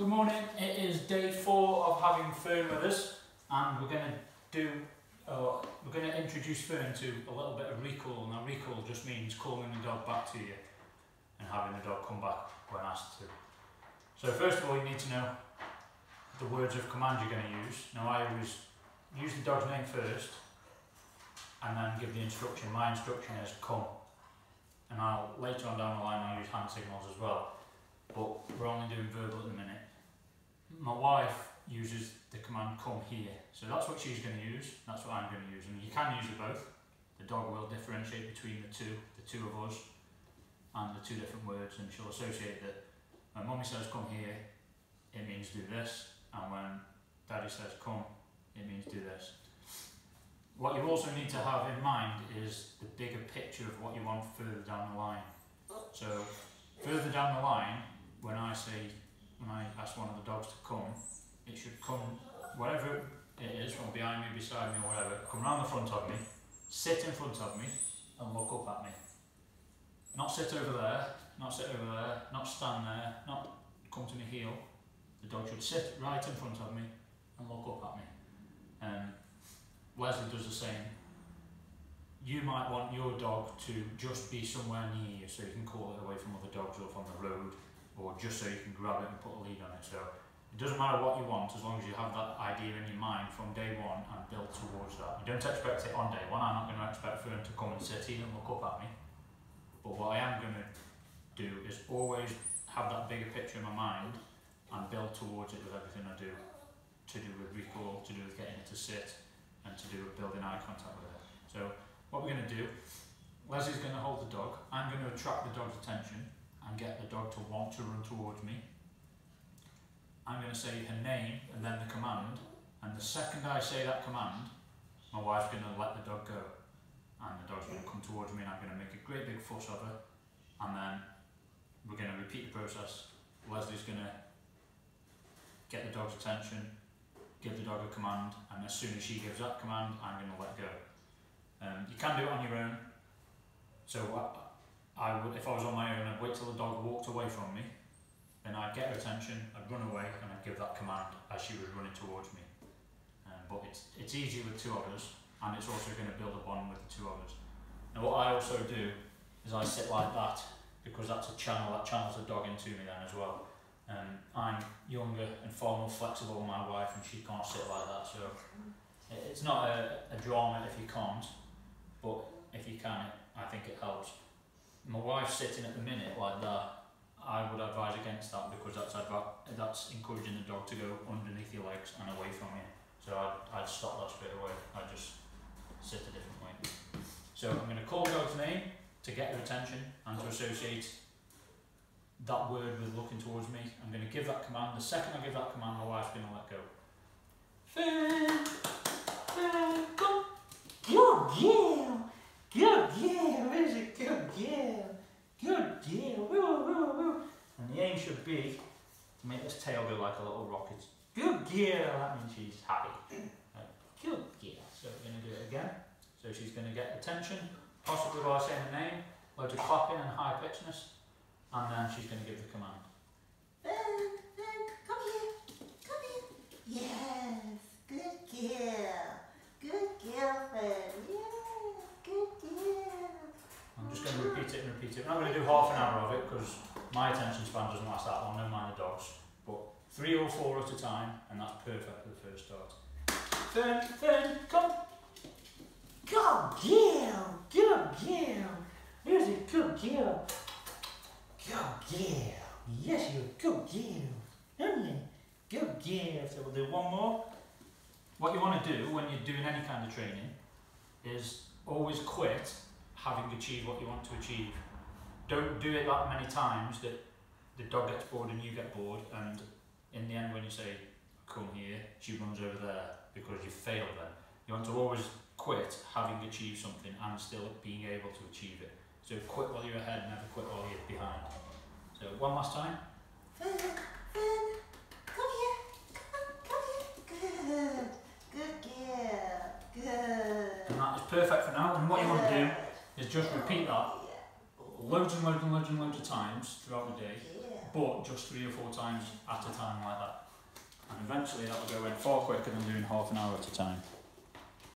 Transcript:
Good morning. It is day four of having Fern with us, and we're going to do. Uh, we're going to introduce Fern to a little bit of recall. Now, recall just means calling the dog back to you and having the dog come back when asked to. So, first of all, you need to know the words of command you're going to use. Now, I always use the dog's name first, and then give the instruction. My instruction is come, and I'll later on down the line I'll use hand signals as well. But we're only doing verbal at the minute my wife uses the command come here. So that's what she's going to use, that's what I'm going to use. And you can use it both. The dog will differentiate between the two, the two of us, and the two different words, and she'll associate that when mummy says come here, it means do this, and when daddy says come, it means do this. What you also need to have in mind is the bigger picture of what you want further down the line. So further down the line, when I say I ask one of the dogs to come, it should come wherever it is, from behind me, beside me, or whatever, come round the front of me, sit in front of me, and look up at me. Not sit over there, not sit over there, not stand there, not come to my heel. The dog should sit right in front of me and look up at me. Um, Leslie does the same. You might want your dog to just be somewhere near you so you can call it away from other dogs or from the road or just so you can grab it and put a lead on it. So it doesn't matter what you want as long as you have that idea in your mind from day one and build towards that. You don't expect it on day one. I'm not going to expect for him to come and sit here and look up at me. But what I am going to do is always have that bigger picture in my mind and build towards it with everything I do. To do with recall, to do with getting it to sit, and to do with building eye contact with it. So what we're going to do, Leslie's going to hold the dog. I'm going to attract the dog's attention and get the dog to want to run towards me. I'm going to say her name and then the command, and the second I say that command, my wife's going to let the dog go, and the dog's going to come towards me, and I'm going to make a great big fuss of her, and then we're going to repeat the process. Leslie's going to get the dog's attention, give the dog a command, and as soon as she gives that command, I'm going to let go. Um, you can do it on your own. So uh, I would, if I was on my own, I'd wait till the dog walked away from me, then I'd get her attention, I'd run away, and I'd give that command as she was running towards me. Um, but it's, it's easy with two others, and it's also going to build a bond with the two others. Now what I also do is I sit like that, because that's a channel, that channels the dog into me then as well. Um, I'm younger and far more flexible than my wife, and she can't sit like that, so it's not a, a drama if you can't, but if you can, I think it helps my wife's sitting at the minute like that, I would advise against that because that's that's encouraging the dog to go underneath your legs and away from you. So I'd, I'd stop that straight away. I'd just sit a different way. So I'm going to call dog's name to get their attention and to associate that word with looking towards me. I'm going to give that command. The second I give that command, my wife's going to let go. Fern, come. Good girl. Good girl. Where's it? Good girl. Good girl. Woo, woo, woo. And the aim should be to make this tail go like a little rocket. Good girl. That means she's happy. Good girl. So we're going to do it again. So she's going to get attention, possibly by saying her name, loads of clapping and high pitchness, and then she's going to give the command. Fern, Fern, come here. Come here. Yes. Good girl. Good girl. Yes. Good girl. I'm just going to repeat it and repeat it. I'm not going to do half an hour of it because my attention span doesn't last that long, no mind the dogs. But three or four at a time, and that's perfect for the first start. Fern, Fern, come. Good girl. Good girl. Here's a good girl. Good girl. Yes, you're a good girl. Aren't? Good girl. So we'll do one more. What you want to do when you're doing any kind of training is always quit having achieved what you want to achieve. Don't do it that many times that the dog gets bored and you get bored and in the end when you say come here she runs over there because you failed then. You want to always quit having achieved something and still being able to achieve it. So quit while you're ahead, never quit while you're behind. So one last time. Fern, Fern, come here. Come, come here. Good. Good girl. Good. And that is perfect for now. And what you want to do is just repeat that loads and loads and loads and loads of times throughout the day, but just three or four times at a time like that. And eventually that will go in far quicker than doing half an hour at a time.